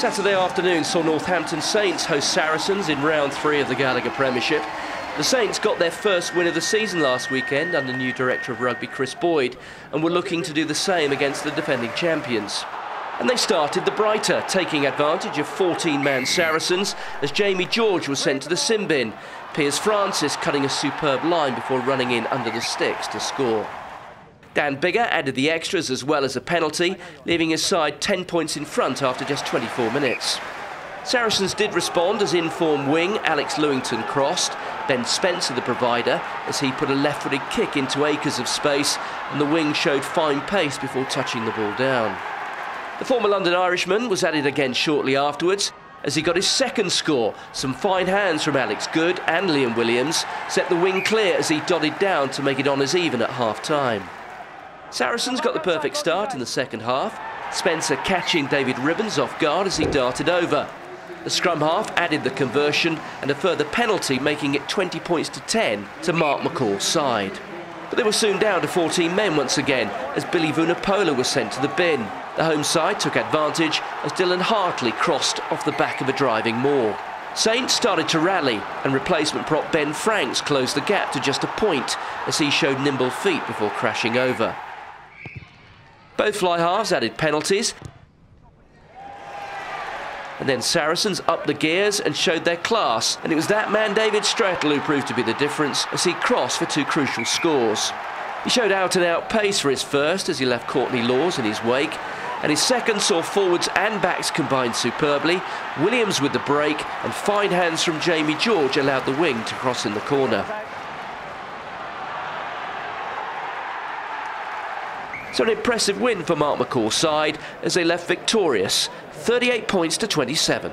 Saturday afternoon saw Northampton Saints host Saracens in round three of the Gallagher Premiership. The Saints got their first win of the season last weekend under new director of rugby Chris Boyd and were looking to do the same against the defending champions. And they started the brighter, taking advantage of 14-man Saracens as Jamie George was sent to the sin bin. Piers Francis cutting a superb line before running in under the sticks to score. Dan Biggar added the extras as well as a penalty, leaving his side 10 points in front after just 24 minutes. Saracens did respond as in-form wing Alex Lewington crossed, Ben Spencer the provider as he put a left-footed kick into acres of space and the wing showed fine pace before touching the ball down. The former London Irishman was added again shortly afterwards as he got his second score. Some fine hands from Alex Goode and Liam Williams set the wing clear as he dotted down to make it on honours even at half-time. Saracens got the perfect start in the second half. Spencer catching David Ribbans off guard as he darted over. The scrum half added the conversion and a further penalty making it 20 points to 10 to Mark McCall's side. But they were soon down to 14 men once again as Billy Vunipola was sent to the bin. The home side took advantage as Dylan Hartley crossed off the back of a driving maul. Saints started to rally and replacement prop Ben Franks closed the gap to just a point as he showed nimble feet before crashing over. Both fly halves added penalties. And then Saracens upped the gears and showed their class. And it was that man, David Strettle, who proved to be the difference as he crossed for two crucial scores. He showed out and out pace for his first as he left Courtney Lawes in his wake. And his second saw forwards and backs combined superbly. Williams with the break and fine hands from Jamie George allowed the wing to cross in the corner. So an impressive win for Mark McCall's side as they left victorious, 38 points to 27.